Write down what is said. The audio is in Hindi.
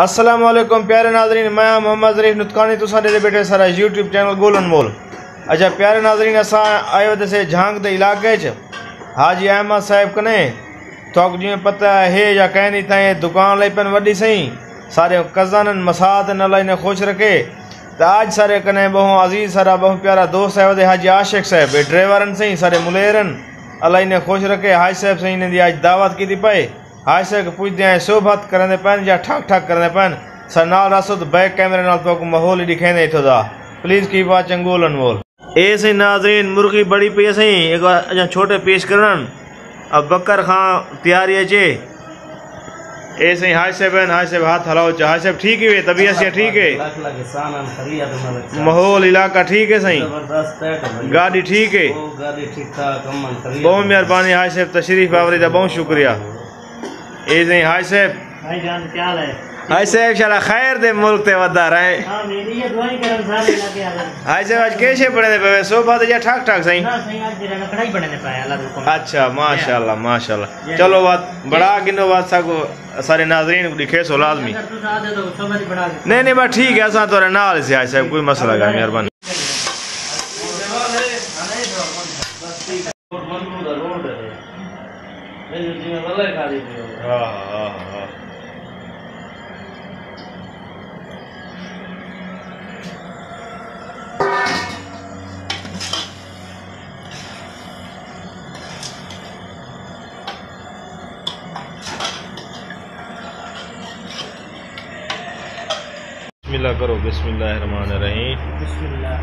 असलम प्यारे नाजरीन, मैं मोहम्मद ज़रीफ नुतकानी। तुसा दे बेटे सारा यूट्यूब चैनल गोलन मोल। अच्छा प्यारे नाजरीन, असा आयो दसे झांग दे इलाके हाजी अहमद साहब कने। तोक जिमें पता है या कहनी ताई दुकान लाई पेन वडी सही। सारे कज़न मसाद न लाई ने खुश रखे। तो आज सारे कने बहु अज़ीज़, सारा बहु प्यारा दोस्त है हाजी आशिक साहब, ड्राइवरन सही, सारे मुलेरन। अल्लाह ने खुश रखे। हाज साहब सही ने आज दावत की थी पाए। हादसे को पुछते हैं सोभत करने पैन या ठक ठक करने पैन? सर तो बैक कैमरे नाल तो माहौल दिखेंदे इथो दा। प्लीज़ की बात चंगोल अनमोल ए सही नाजरीन मुर्गी बड़ी पी सही एक अजा छोटे पेश करन अब बकर खां तैयारी अचे ए सही हाज से बहन हाज से हाथ हलाओ चाह हाज से ठीक है तबीयत से ठीक है? माहौल इलाका ठीक है सही? गाड़ी ठीक है? बहुत मेहरबानी हाज साहब तशरीफ़ आवरी बहुत शुक्रिया। ए नहीं हाय साहब भाई जान क्या हाल है? हाय साहब शाला खैर दे मुल्क ते वदा रहे हाँ मेरी ये दुआई करन सारे लगे आला हाय साहब आज कैसे पड़े ने पे? सो बात या ठाक ठाक सही। ना सही आज जरा कढ़ाई बने ने पाया अल्लाह हुक्म अच्छा माशाल्लाह माशाल्लाह। चलो बात बड़ा गिनो बात साको सारे नाजरीन को दिखे सो लाजमी तू तो नहीं नहीं बात ठीक है असा तोरे नाल से हाय साहब कोई मसला का मेहरबानी। बिस्मिल्लाह करो बिस्मिल्लाह रहमान रहीम। बिस्मिल्लाह।